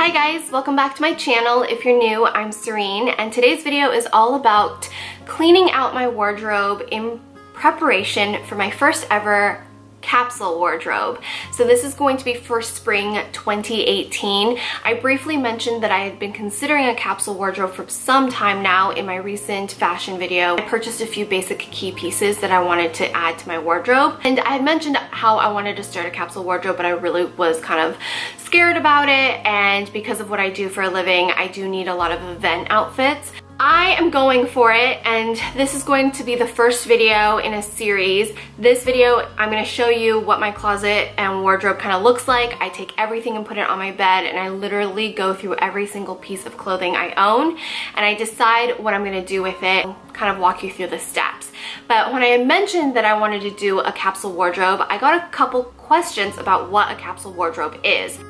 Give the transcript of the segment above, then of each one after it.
Hi guys, welcome back to my channel. If you're new, I'm Serein and today's video is all about cleaning out my wardrobe in preparation for my first ever capsule wardrobe. So this is going to be for spring 2018. I briefly mentioned that I had been considering a capsule wardrobe for some time now in my recent fashion video. I purchased a few basic key pieces that I wanted to add to my wardrobe. And I had mentioned how I wanted to start a capsule wardrobe, but I really was kind of scared about it. And because of what I do for a living, I do need a lot of event outfits. I am going for it and this is going to be the first video in a series. This video, I'm gonna show you what my closet and wardrobe kind of looks like. I take everything and put it on my bed and I literally go through every single piece of clothing I own and I decide what I'm gonna do with it kind of walk you through the steps. But when I mentioned that I wanted to do a capsule wardrobe, I got a couple questions about what a capsule wardrobe is.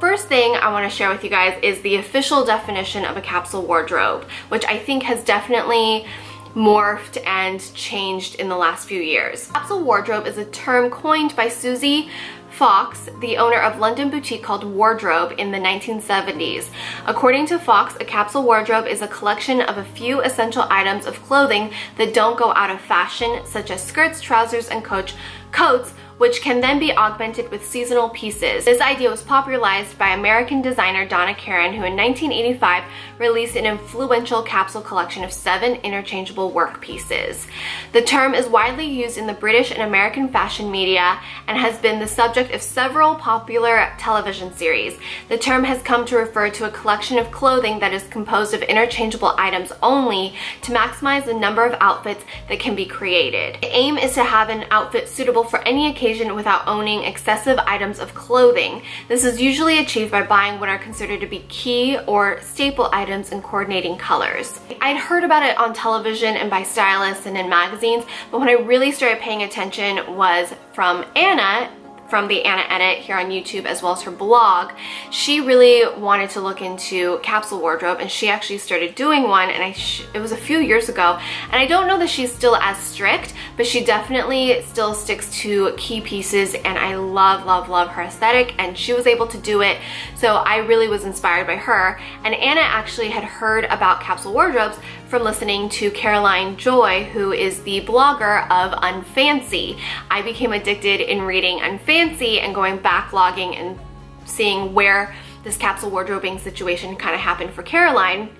First thing I want to share with you guys is the official definition of a capsule wardrobe, which I think has definitely morphed and changed in the last few years. Capsule wardrobe is a term coined by Susie Fox, the owner of London boutique called Wardrobe in the 1970s. According to Fox, a capsule wardrobe is a collection of a few essential items of clothing that don't go out of fashion, such as skirts, trousers, and coach, coats, which can then be augmented with seasonal pieces. This idea was popularized by American designer Donna Karan, who in 1985 released an influential capsule collection of seven interchangeable work pieces. The term is widely used in the British and American fashion media and has been the subject of several popular television series. The term has come to refer to a collection of clothing that is composed of interchangeable items only to maximize the number of outfits that can be created. The aim is to have an outfit suitable for any occasion occasion without owning excessive items of clothing. This is usually achieved by buying what are considered to be key or staple items in coordinating colors. I'd heard about it on television and by stylists and in magazines, but when I really started paying attention was from Anna from the Anna Edit here on YouTube as well as her blog, she really wanted to look into capsule wardrobe and she actually started doing one and I it was a few years ago and I don't know that she's still as strict but she definitely still sticks to key pieces and I love love love her aesthetic and she was able to do it so I really was inspired by her and Anna actually had heard about capsule wardrobes from listening to Caroline Joy, who is the blogger of Unfancy. I became addicted in reading Unfancy and going backlogging and seeing where this capsule wardrobing situation kind of happened for Caroline.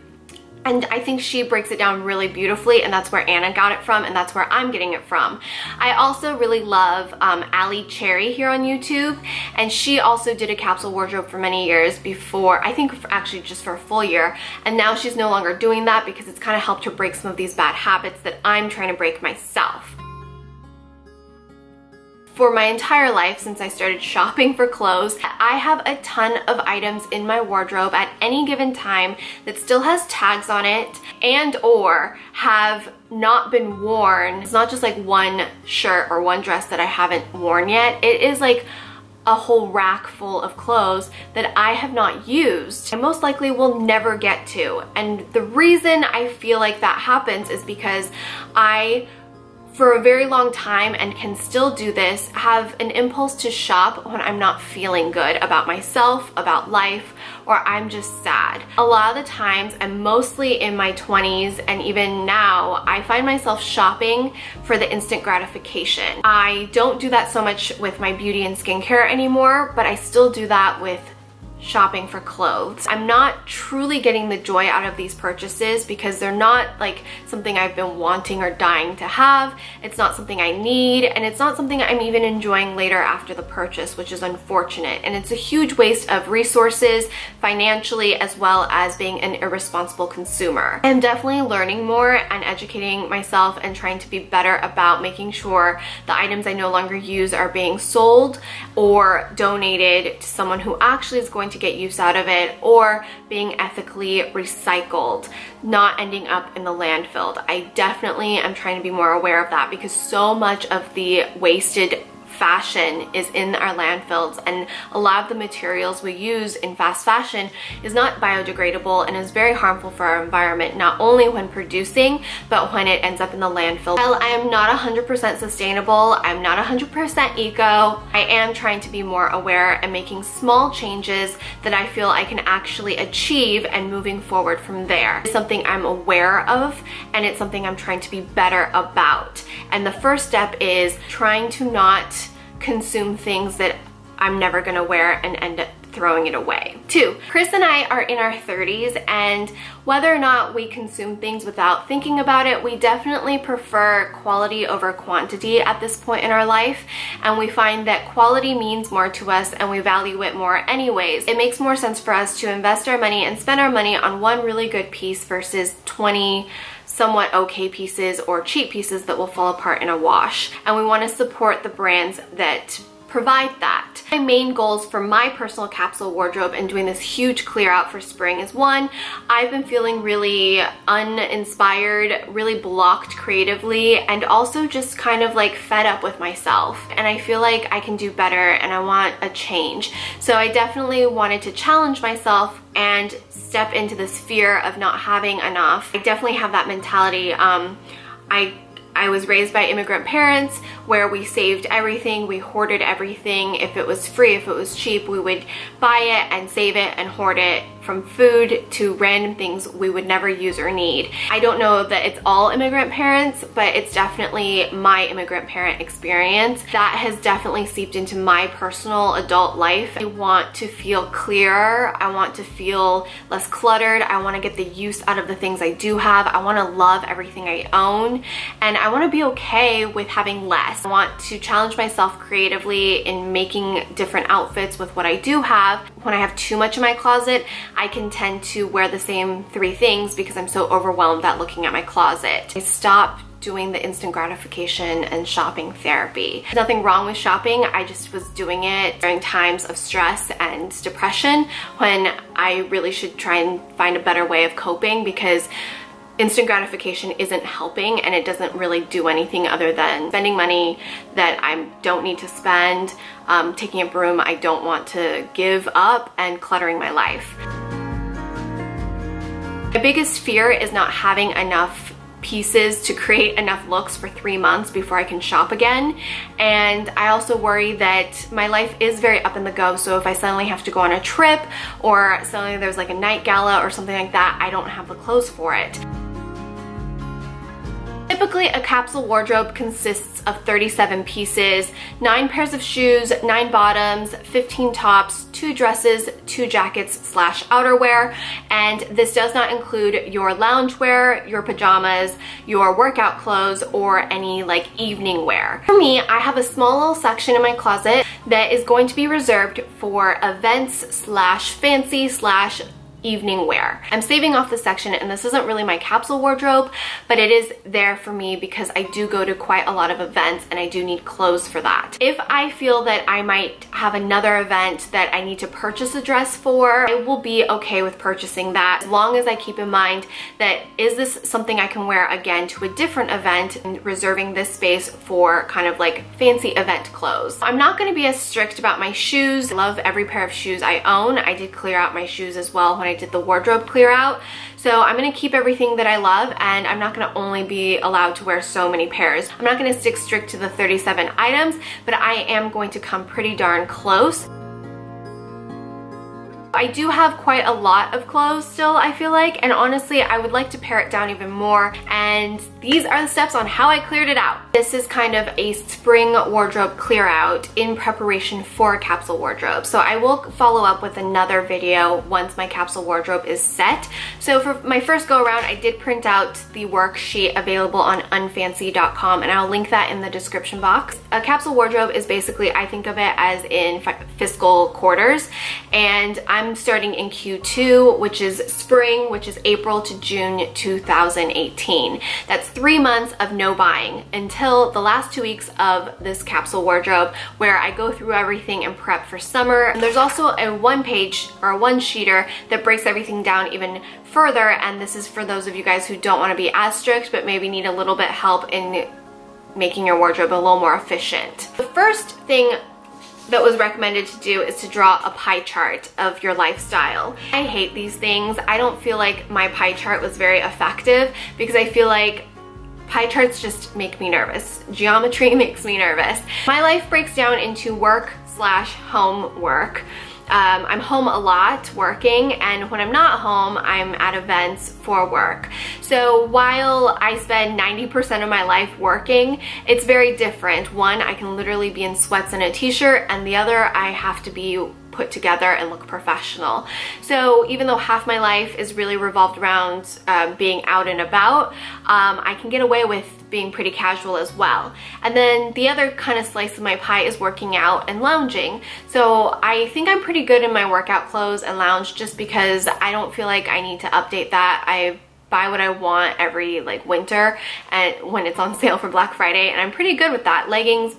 And I think she breaks it down really beautifully and that's where Anna got it from and that's where I'm getting it from. I also really love um, Ali Cherry here on YouTube and she also did a capsule wardrobe for many years before, I think actually just for a full year and now she's no longer doing that because it's kind of helped her break some of these bad habits that I'm trying to break myself for my entire life since I started shopping for clothes. I have a ton of items in my wardrobe at any given time that still has tags on it and or have not been worn. It's not just like one shirt or one dress that I haven't worn yet. It is like a whole rack full of clothes that I have not used and most likely will never get to. And the reason I feel like that happens is because I for a very long time and can still do this, have an impulse to shop when I'm not feeling good about myself, about life, or I'm just sad. A lot of the times, and mostly in my 20s and even now, I find myself shopping for the instant gratification. I don't do that so much with my beauty and skincare anymore, but I still do that with shopping for clothes. I'm not truly getting the joy out of these purchases because they're not like something I've been wanting or dying to have. It's not something I need and it's not something I'm even enjoying later after the purchase, which is unfortunate. And it's a huge waste of resources financially as well as being an irresponsible consumer. I'm definitely learning more and educating myself and trying to be better about making sure the items I no longer use are being sold or donated to someone who actually is going to get use out of it or being ethically recycled, not ending up in the landfill. I definitely am trying to be more aware of that because so much of the wasted fashion is in our landfills and a lot of the materials we use in fast fashion is not biodegradable and is very harmful for our environment not only when producing but when it ends up in the landfill. While I am not 100% sustainable, I'm not 100% eco, I am trying to be more aware and making small changes that I feel I can actually achieve and moving forward from there. It's something I'm aware of and it's something I'm trying to be better about. And the first step is trying to not consume things that I'm never gonna wear and end up throwing it away. Two, Chris and I are in our 30s and whether or not we consume things without thinking about it, we definitely prefer quality over quantity at this point in our life and we find that quality means more to us and we value it more anyways. It makes more sense for us to invest our money and spend our money on one really good piece versus 20 somewhat okay pieces or cheap pieces that will fall apart in a wash. And we want to support the brands that provide that. My main goals for my personal capsule wardrobe and doing this huge clear out for spring is one, I've been feeling really uninspired, really blocked creatively, and also just kind of like fed up with myself. And I feel like I can do better and I want a change. So I definitely wanted to challenge myself and step into this fear of not having enough. I definitely have that mentality. Um, I I was raised by immigrant parents where we saved everything, we hoarded everything. If it was free, if it was cheap, we would buy it and save it and hoard it from food to random things we would never use or need. I don't know that it's all immigrant parents, but it's definitely my immigrant parent experience. That has definitely seeped into my personal adult life. I want to feel clearer. I want to feel less cluttered. I want to get the use out of the things I do have. I want to love everything I own. And I want to be okay with having less. I want to challenge myself creatively in making different outfits with what I do have. When I have too much in my closet, I can tend to wear the same three things because I'm so overwhelmed at looking at my closet. I stop doing the instant gratification and shopping therapy. There's nothing wrong with shopping, I just was doing it during times of stress and depression when I really should try and find a better way of coping because instant gratification isn't helping and it doesn't really do anything other than spending money that I don't need to spend, um, taking a broom I don't want to give up, and cluttering my life. My biggest fear is not having enough pieces to create enough looks for three months before I can shop again. And I also worry that my life is very up in the go. So if I suddenly have to go on a trip or suddenly there's like a night gala or something like that, I don't have the clothes for it. Typically, a capsule wardrobe consists of 37 pieces, 9 pairs of shoes, 9 bottoms, 15 tops, 2 dresses, 2 jackets slash outerwear, and this does not include your loungewear, your pajamas, your workout clothes, or any like evening wear. For me, I have a small little section in my closet that is going to be reserved for events slash fancy slash evening wear. I'm saving off this section and this isn't really my capsule wardrobe, but it is there for me because I do go to quite a lot of events and I do need clothes for that. If I feel that I might have another event that I need to purchase a dress for, I will be okay with purchasing that as long as I keep in mind that is this something I can wear again to a different event and reserving this space for kind of like fancy event clothes. I'm not going to be as strict about my shoes. I love every pair of shoes I own. I did clear out my shoes as well when I did the wardrobe clear out. So I'm gonna keep everything that I love and I'm not gonna only be allowed to wear so many pairs. I'm not gonna stick strict to the 37 items, but I am going to come pretty darn close. I do have quite a lot of clothes still, I feel like, and honestly, I would like to pare it down even more, and these are the steps on how I cleared it out. This is kind of a spring wardrobe clear out in preparation for a capsule wardrobe. So I will follow up with another video once my capsule wardrobe is set. So for my first go around, I did print out the worksheet available on unfancy.com and I'll link that in the description box. A capsule wardrobe is basically, I think of it as in fiscal quarters, and I'm starting in Q2, which is spring, which is April to June 2018. That's three months of no buying until the last two weeks of this capsule wardrobe where I go through everything and prep for summer. And there's also a one page or a one sheeter that breaks everything down even further and this is for those of you guys who don't want to be as strict but maybe need a little bit help in making your wardrobe a little more efficient. The first thing that was recommended to do is to draw a pie chart of your lifestyle. I hate these things. I don't feel like my pie chart was very effective because I feel like Pie charts just make me nervous. Geometry makes me nervous. My life breaks down into work slash home work. Um, I'm home a lot working and when I'm not home, I'm at events for work. So while I spend 90% of my life working, it's very different. One, I can literally be in sweats and a t-shirt and the other, I have to be put together and look professional. So even though half my life is really revolved around um, being out and about, um, I can get away with being pretty casual as well. And then the other kind of slice of my pie is working out and lounging. So I think I'm pretty good in my workout clothes and lounge just because I don't feel like I need to update that. I buy what I want every like winter and when it's on sale for Black Friday and I'm pretty good with that. Leggings,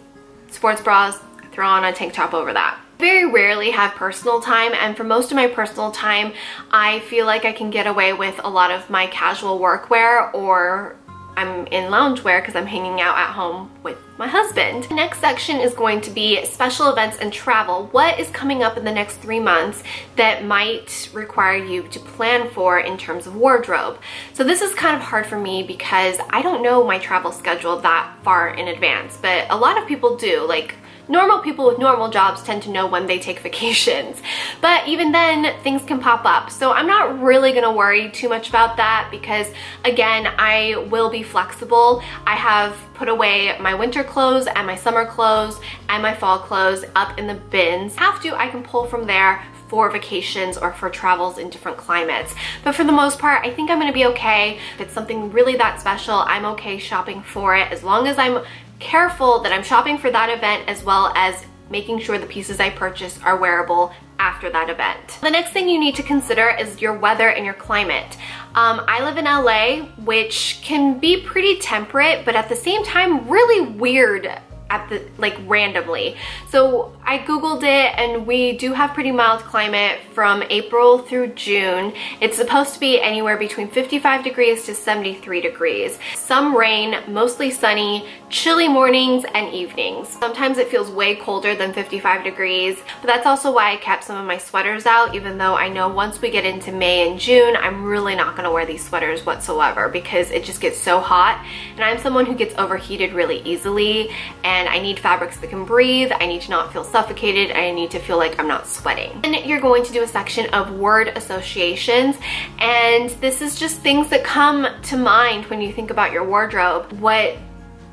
sports bras, throw on a tank top over that very rarely have personal time and for most of my personal time I feel like I can get away with a lot of my casual workwear or I'm in loungewear because I'm hanging out at home with my husband. The next section is going to be special events and travel. What is coming up in the next three months that might require you to plan for in terms of wardrobe? So this is kind of hard for me because I don't know my travel schedule that far in advance, but a lot of people do. Like normal people with normal jobs tend to know when they take vacations. But even then, things can pop up. So I'm not really gonna worry too much about that because again, I will be flexible. I have put away my winter clothes and my summer clothes and my fall clothes up in the bins. Have to, I can pull from there for vacations or for travels in different climates. But for the most part, I think I'm gonna be okay. If it's something really that special, I'm okay shopping for it as long as I'm careful that I'm shopping for that event as well as making sure the pieces I purchase are wearable after that event. The next thing you need to consider is your weather and your climate. Um, I live in LA, which can be pretty temperate, but at the same time really weird at the like randomly. So I googled it and we do have pretty mild climate from April through June. It's supposed to be anywhere between 55 degrees to 73 degrees. Some rain, mostly sunny, chilly mornings and evenings. Sometimes it feels way colder than 55 degrees, but that's also why I kept some of my sweaters out even though I know once we get into May and June, I'm really not gonna wear these sweaters whatsoever because it just gets so hot and I'm someone who gets overheated really easily and and I need fabrics that can breathe. I need to not feel suffocated. I need to feel like I'm not sweating. And you're going to do a section of word associations. And this is just things that come to mind when you think about your wardrobe. What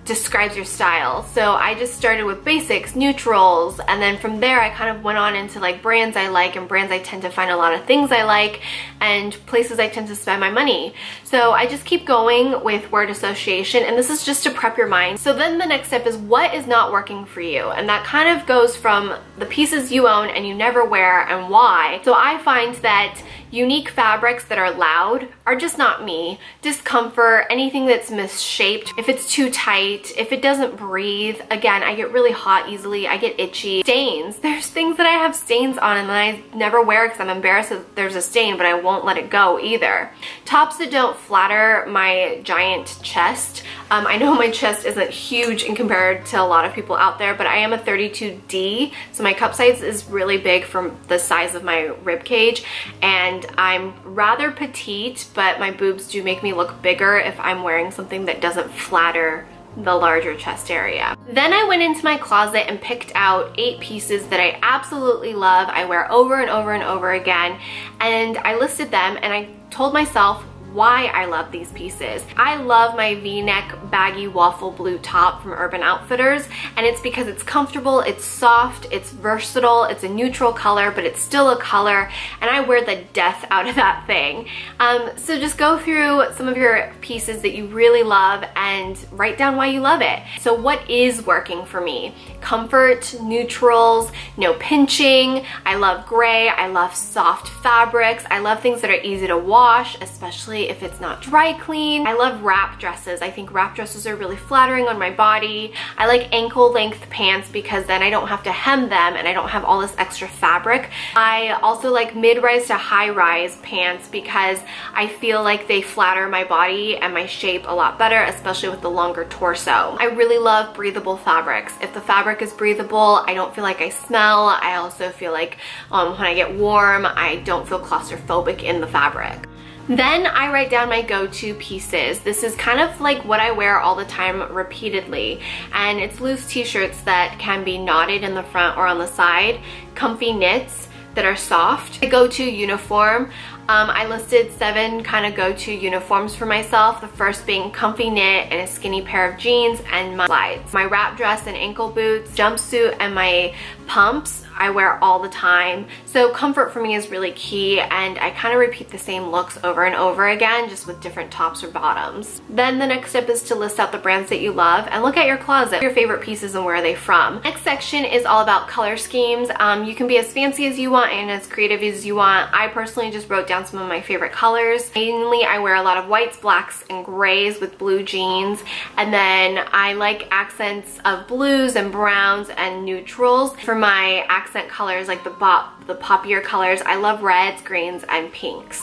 describes your style. So I just started with basics, neutrals, and then from there I kind of went on into like brands I like and brands I tend to find a lot of things I like and places I tend to spend my money. So I just keep going with word association and this is just to prep your mind. So then the next step is what is not working for you? And that kind of goes from the pieces you own and you never wear and why. So I find that unique fabrics that are loud are just not me. Discomfort, anything that's misshaped, if it's too tight, if it doesn't breathe, again, I get really hot easily, I get itchy. Stains, there's things that I have stains on and I never wear because I'm embarrassed that there's a stain, but I won't let it go either. Tops that don't flatter my giant chest. Um, I know my chest isn't huge in compared to a lot of people out there, but I am a 32D, so my cup size is really big from the size of my rib cage, and I'm rather petite, but my boobs do make me look bigger if I'm wearing something that doesn't flatter the larger chest area. Then I went into my closet and picked out eight pieces that I absolutely love. I wear over and over and over again and I listed them and I told myself why I love these pieces. I love my v-neck baggy waffle blue top from Urban Outfitters and it's because it's comfortable, it's soft, it's versatile, it's a neutral color but it's still a color and I wear the death out of that thing. Um, so just go through some of your pieces that you really love and write down why you love it. So what is working for me? Comfort, neutrals, no pinching, I love gray, I love soft fabrics, I love things that are easy to wash, especially especially if it's not dry clean. I love wrap dresses. I think wrap dresses are really flattering on my body. I like ankle length pants because then I don't have to hem them and I don't have all this extra fabric. I also like mid-rise to high-rise pants because I feel like they flatter my body and my shape a lot better, especially with the longer torso. I really love breathable fabrics. If the fabric is breathable, I don't feel like I smell. I also feel like um, when I get warm, I don't feel claustrophobic in the fabric. Then I write down my go-to pieces. This is kind of like what I wear all the time repeatedly. And it's loose t-shirts that can be knotted in the front or on the side, comfy knits that are soft. My go-to uniform, um, I listed seven kind of go-to uniforms for myself. The first being comfy knit and a skinny pair of jeans and my slides. My wrap dress and ankle boots, jumpsuit and my pumps I wear all the time. So comfort for me is really key and I kind of repeat the same looks over and over again just with different tops or bottoms. Then the next step is to list out the brands that you love and look at your closet, your favorite pieces and where are they from. Next section is all about color schemes. Um, you can be as fancy as you want and as creative as you want. I personally just wrote down some of my favorite colors. Mainly I wear a lot of whites, blacks, and grays with blue jeans and then I like accents of blues and browns and neutrals. For my accents accent colors, like the pop, the poppier colors. I love reds, greens, and pinks.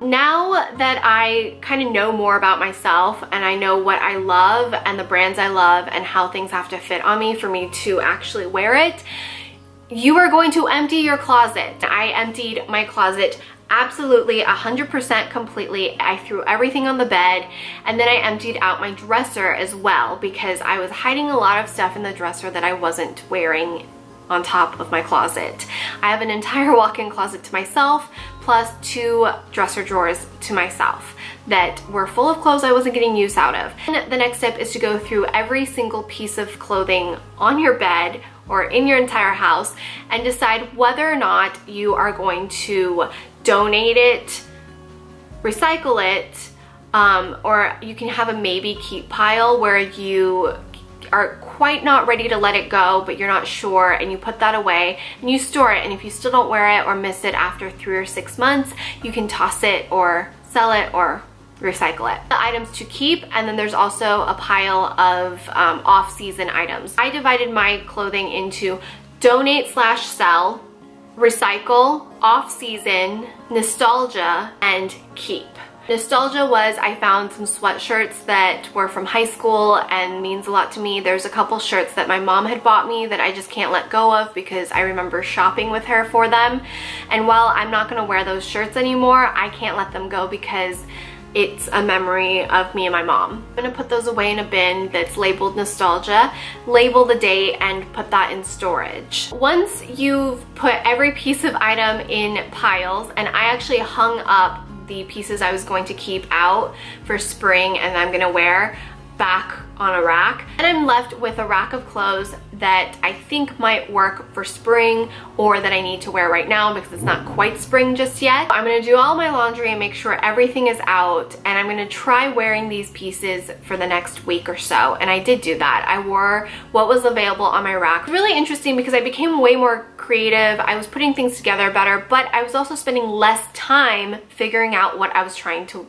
Now that I kind of know more about myself and I know what I love and the brands I love and how things have to fit on me for me to actually wear it, you are going to empty your closet. I emptied my closet absolutely 100% completely. I threw everything on the bed and then I emptied out my dresser as well because I was hiding a lot of stuff in the dresser that I wasn't wearing on top of my closet. I have an entire walk-in closet to myself plus two dresser drawers to myself that were full of clothes I wasn't getting use out of. And the next step is to go through every single piece of clothing on your bed or in your entire house and decide whether or not you are going to donate it, recycle it, um, or you can have a maybe keep pile where you are quite not ready to let it go, but you're not sure, and you put that away and you store it. And if you still don't wear it or miss it after three or six months, you can toss it or sell it or recycle it. The items to keep, and then there's also a pile of um, off-season items. I divided my clothing into donate slash sell, recycle, off-season, nostalgia, and keep. Nostalgia was I found some sweatshirts that were from high school and means a lot to me. There's a couple shirts that my mom had bought me that I just can't let go of because I remember shopping with her for them. And while I'm not gonna wear those shirts anymore, I can't let them go because it's a memory of me and my mom. I'm gonna put those away in a bin that's labeled nostalgia, label the date, and put that in storage. Once you've put every piece of item in piles, and I actually hung up the pieces I was going to keep out for spring and I'm gonna wear back on a rack. And I'm left with a rack of clothes that I think might work for spring or that I need to wear right now because it's not quite spring just yet. I'm gonna do all my laundry and make sure everything is out and I'm gonna try wearing these pieces for the next week or so. And I did do that. I wore what was available on my rack. Really interesting because I became way more creative. I was putting things together better, but I was also spending less time figuring out what I was trying to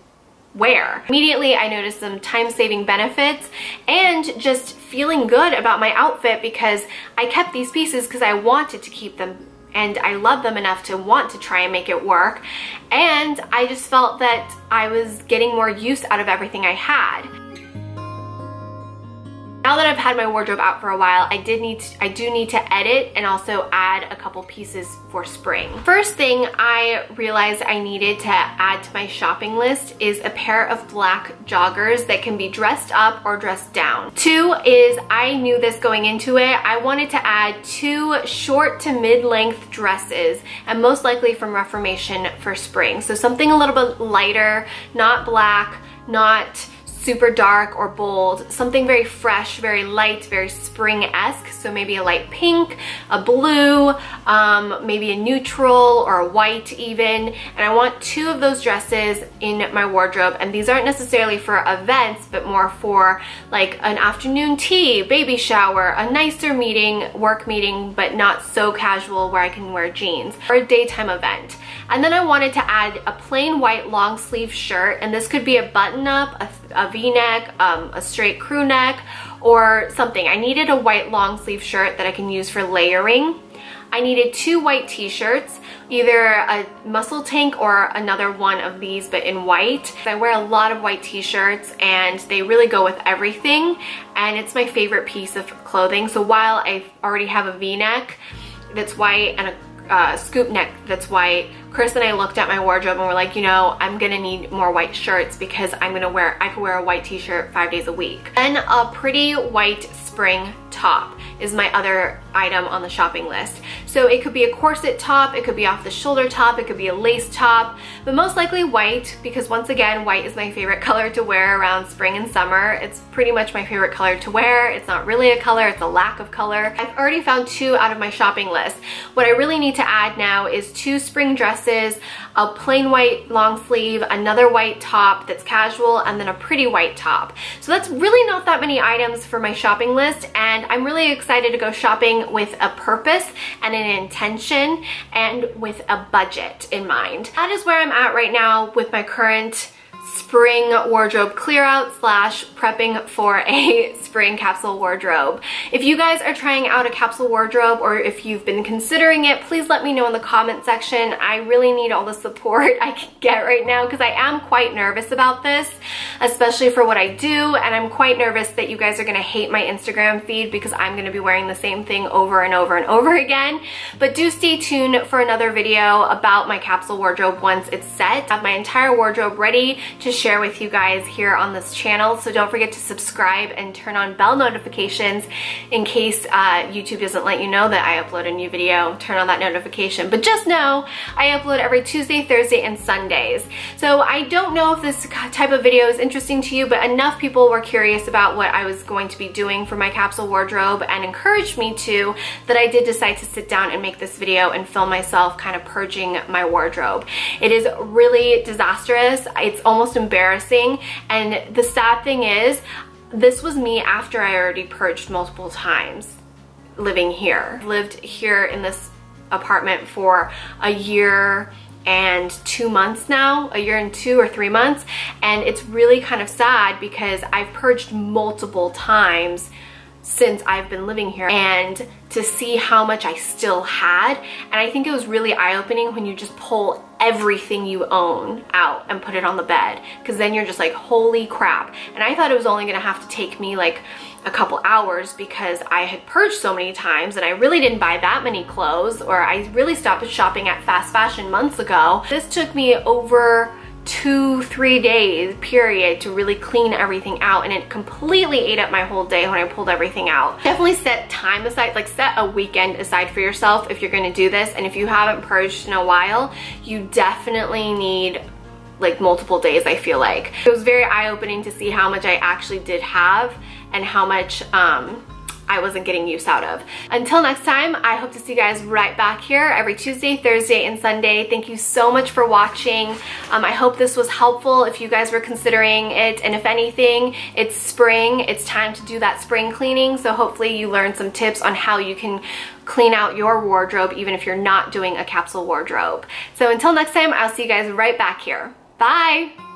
wear. Immediately I noticed some time-saving benefits and just feeling good about my outfit because I kept these pieces because I wanted to keep them and I love them enough to want to try and make it work and I just felt that I was getting more use out of everything I had. Now that I've had my wardrobe out for a while, I did need to, I do need to edit and also add a couple pieces for spring. First thing I realized I needed to add to my shopping list is a pair of black joggers that can be dressed up or dressed down. Two is I knew this going into it. I wanted to add two short to mid-length dresses and most likely from Reformation for spring. So something a little bit lighter, not black, not super dark or bold, something very fresh, very light, very spring-esque. So maybe a light pink, a blue, um, maybe a neutral or a white even. And I want two of those dresses in my wardrobe. And these aren't necessarily for events, but more for like an afternoon tea, baby shower, a nicer meeting, work meeting, but not so casual where I can wear jeans, or a daytime event. And then I wanted to add a plain white long sleeve shirt, and this could be a button up, a, a v-neck, um, a straight crew neck, or something. I needed a white long sleeve shirt that I can use for layering. I needed two white t-shirts, either a muscle tank or another one of these but in white. I wear a lot of white t-shirts and they really go with everything and it's my favorite piece of clothing. So while I already have a v-neck that's white and a uh, scoop neck that's white. Chris and I looked at my wardrobe and we're like, you know, I'm gonna need more white shirts because I'm gonna wear, I could wear a white t-shirt five days a week. Then a pretty white spring top is my other item on the shopping list. So it could be a corset top, it could be off the shoulder top, it could be a lace top, but most likely white because once again, white is my favorite color to wear around spring and summer. It's pretty much my favorite color to wear. It's not really a color, it's a lack of color. I've already found two out of my shopping list. What I really need to add now is two spring dresses, a plain white long sleeve, another white top that's casual, and then a pretty white top. So that's really not that many items for my shopping list, and I'm really excited to go shopping with a purpose and an intention and with a budget in mind. That is where I'm at right now with my current spring wardrobe clear out slash prepping for a spring capsule wardrobe. If you guys are trying out a capsule wardrobe or if you've been considering it, please let me know in the comment section. I really need all the support I can get right now because I am quite nervous about this, especially for what I do. And I'm quite nervous that you guys are gonna hate my Instagram feed because I'm gonna be wearing the same thing over and over and over again. But do stay tuned for another video about my capsule wardrobe once it's set. I have my entire wardrobe ready to share with you guys here on this channel. So don't forget to subscribe and turn on bell notifications in case uh, YouTube doesn't let you know that I upload a new video. Turn on that notification. But just know I upload every Tuesday, Thursday, and Sundays. So I don't know if this type of video is interesting to you, but enough people were curious about what I was going to be doing for my capsule wardrobe and encouraged me to that I did decide to sit down and make this video and film myself kind of purging my wardrobe. It is really disastrous. It's almost almost embarrassing. And the sad thing is, this was me after I already purged multiple times living here. Lived here in this apartment for a year and two months now, a year and two or three months. And it's really kind of sad because I've purged multiple times since I've been living here and to see how much I still had. And I think it was really eye-opening when you just pull everything you own out and put it on the bed because then you're just like, holy crap. And I thought it was only gonna have to take me like a couple hours because I had purged so many times and I really didn't buy that many clothes or I really stopped shopping at fast fashion months ago. This took me over two, three days period to really clean everything out and it completely ate up my whole day when I pulled everything out. Definitely set time aside, like set a weekend aside for yourself if you're gonna do this and if you haven't purged in a while, you definitely need like multiple days I feel like. It was very eye-opening to see how much I actually did have and how much um, I wasn't getting use out of. Until next time, I hope to see you guys right back here every Tuesday, Thursday, and Sunday. Thank you so much for watching. Um, I hope this was helpful if you guys were considering it. And if anything, it's spring. It's time to do that spring cleaning. So hopefully you learned some tips on how you can clean out your wardrobe even if you're not doing a capsule wardrobe. So until next time, I'll see you guys right back here. Bye!